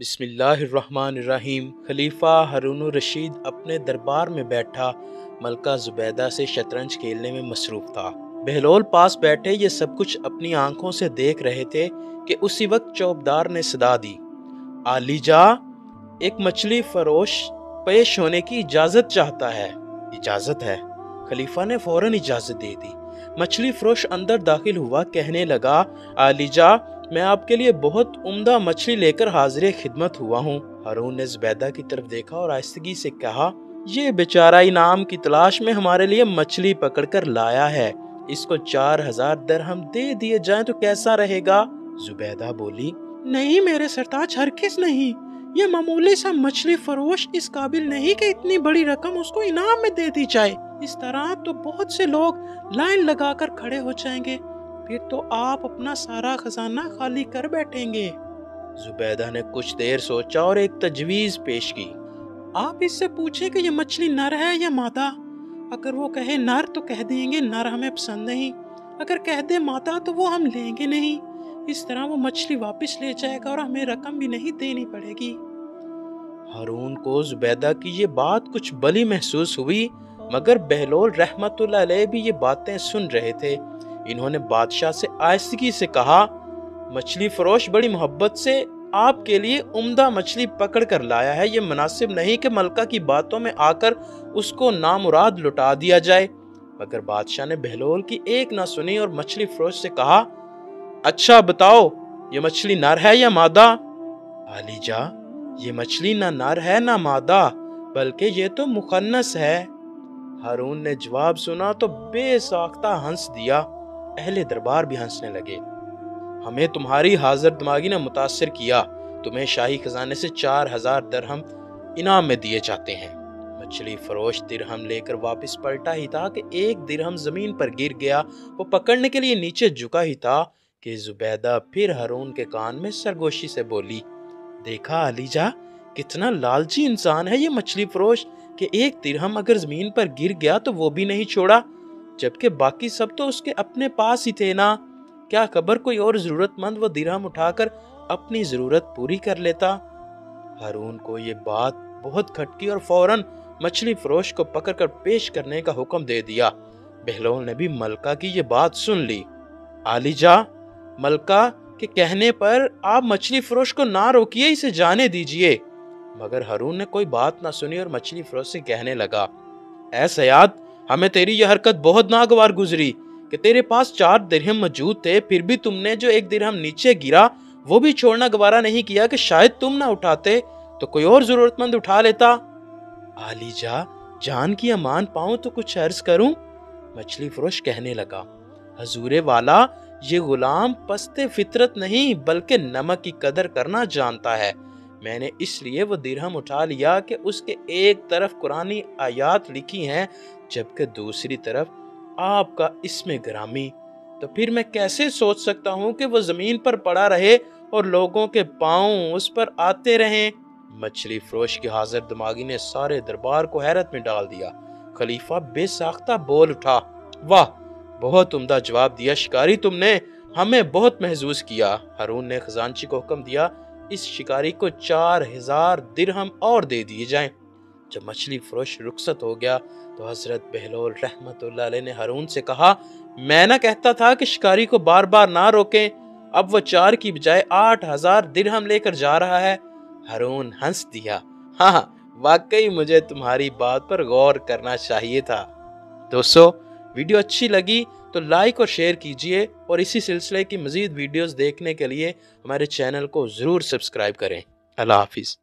بسم اللہ الرحمن الرحیم۔ خلیفہ ہرون الرشید اپنے دربار میں بیٹھا، ملکہ زبیدہ سے شطرنج کھیلنے میں مصروف تھا۔ بہلول پاس بیٹھے، یہ سب کچھ اپنی آنکھوں سے دیکھ رہے تھے کہ اسی وقت چوبدار نے صدا دی۔ آلی جا، ایک مچھلی فروش پیش ہونے کی اجازت چاہتا ہے۔ اجازت ہے۔ خلیفہ نے فوراً اجازت دے دی۔ مچھلی فروش اندر داخل ہوا، کہنے لگا، آلی جا میں آپ کے لیے بہت عمدہ مچھلی لے کر حاضر خدمت ہوا ہوں۔ ہرون نے زبیدہ کی طرف دیکھا اور آہستگی سے کہا، یہ بیچارہ انعام کی تلاش میں ہمارے لیے مچھلی پکڑ کر لایا ہے۔ اس کو چار ہزار درہم دے دیے جائیں تو کیسا رہے گا؟ زبیدہ بولی، نہیں میرے سرتاج ہرکس نہیں۔ یہ معمولی سا مچھلی فروش اس قابل نہیں کہ اتنی بڑی رقم اس کو انعام میں دے دی جائے۔ اس طرح تو بہت سے لوگ لائن لگا کر کھڑے ہو جائیں گے۔ پھر تو آپ اپنا سارا خزانہ خالی کر بیٹھیں گے۔ زبیدہ نے کچھ دیر سوچا اور ایک تجویز پیش کی۔ آپ اس سے پوچھیں کہ یہ مچھلی نر ہے یا مادہ اگر وہ کہے نر تو کہہ دیں گے نر ہمیں پسند نہیں۔ اگر کہہ دے مادہ تو وہ ہم لیں گے نہیں۔ اس طرح وہ مچھلی واپس لے جائے گا اور ہمیں رقم بھی نہیں دینی پڑے گی۔ ہارون کو زبیدہ کی یہ بات کچھ بلی محسوس ہوئی مگر بہلول رحمت اللہ علیہ بھی یہ باتیں سن رہے تھے۔ انہوں نے بادشاہ سے آہستگی سے کہا، مچھلی فروش بڑی محبت سے آپ کے لیے عمدہ مچھلی پکڑ کر لایا ہے۔ یہ مناسب نہیں کہ ملکہ کی باتوں میں آ کر اس کو نامراد لٹا دیا جائے مگر بادشاہ نے بہلول کی ایک نہ سنی اور مچھلی فروش سے کہا اچھا بتاؤ، یہ مچھلی نر ہے یا مادہ علی جا، یہ مچھلی نہ نر ہے نہ مادہ، بلکہ یہ تو مخنص ہے ہارون نے جواب سنا تو بے ساختہ ہنس دیا۔ اہل دربار بھی ہنسنے لگے۔ ہمیں تمہاری حاضر دماغی نے متاثر کیا۔ تمہیں شاہی خزانے سے چار ہزار درہم انعام میں دیے جاتے ہیں۔ مچھلی فروش درہم لے کر واپس پلٹا ہی تھا کہ ایک درہم زمین پر گر گیا۔ وہ پکڑنے کے لیے نیچے جھکا ہی تھا کہ زبیدہ پھر ہرون کے کان میں سرگوشی سے بولی، دیکھا علی جا، کتنا لالچی انسان ہے یہ مچھلی فروش کہ ایک درہم اگر زمین پر گر گیا تو وہ بھی نہیں چھوڑا۔ جبکہ باقی سب تو اس کے اپنے پاس ہی تھے نا۔ کیا خبر کوئی اور ضرورت مند وہ درہم اٹھا کر اپنی ضرورت پوری کر لیتا؟ ہارون کو یہ بات بہت کھٹکی اور فوراً مچھلی فروش کو پکڑ کر پیش کرنے کا حکم دے دیا۔ بہلول نے بھی ملکہ کی یہ بات سن لی۔ آلی جا، ملکہ کے کہنے پر آپ مچھلی فروش کو نہ روکیے، اسے جانے دیجیے۔ مگر ہرون نے کوئی بات نہ سنی اور مچھلی فروش سے کہنے لگا۔ اے سیاد ہمیں تیری یہ حرکت بہت ناگوار گزری کہ تیرے پاس چار درہم موجود تھے، پھر بھی تم نے جو ایک درہم نیچے گرا، وہ بھی چھوڑنا گوارا نہیں کیا کہ شاید تم نہ اٹھاتے، تو کوئی اور ضرورت مند اٹھا لیتا۔ آلی جا، جان کی امان پاؤں تو کچھ عرض کروں؟ مچھلی فروش کہنے لگا۔ حضور والا، یہ غلام پست فطرت نہیں، بلکہ نمک کی قدر کرنا جانتا ہے۔ میں نے اس لیے وہ درہم اٹھا لیا کہ اس کے ایک طرف قرآنی آیات لکھی ہیں، جبکہ دوسری طرف آپ کا اسم گرامی۔ تو پھر میں کیسے سوچ سکتا ہوں کہ وہ زمین پر پڑا رہے اور لوگوں کے پاؤں اس پر آتے رہیں؟ مچھلی فروش کی حاضر دماغی نے سارے دربار کو حیرت میں ڈال دیا۔ خلیفہ بے ساختہ بول اٹھا، واہ، بہت عمدہ جواب دیا، شکاری تم نے، ہمیں بہت محظوظ کیا۔ ہرون نے خزانچی کو حکم دیا اس شکاری کو چار ہزار درہم اور دے دیے جائیں۔ جب مچھلی فروش رخصت ہو گیا تو حضرت بہلول رحمت اللہ علیہ نے ہرون سے کہا، میں نہ کہتا تھا کہ شکاری کو بار بار نہ روکیں۔ اب وہ چار کی بجائے آٹھ ہزار درہم لے کر جا رہا ہے۔ ہرون ہنس دیا۔ ہاں،, ہاں واقعی مجھے تمہاری بات پر غور کرنا چاہیے تھا۔ دوستو ویڈیو اچھی لگی تو لائک اور شیئر کیجیے اور اسی سلسلے کی مزید ویڈیوز دیکھنے کے لیے ہمارے چینل کو ضرور سبسکرائب کریں۔ اللہ حافظ۔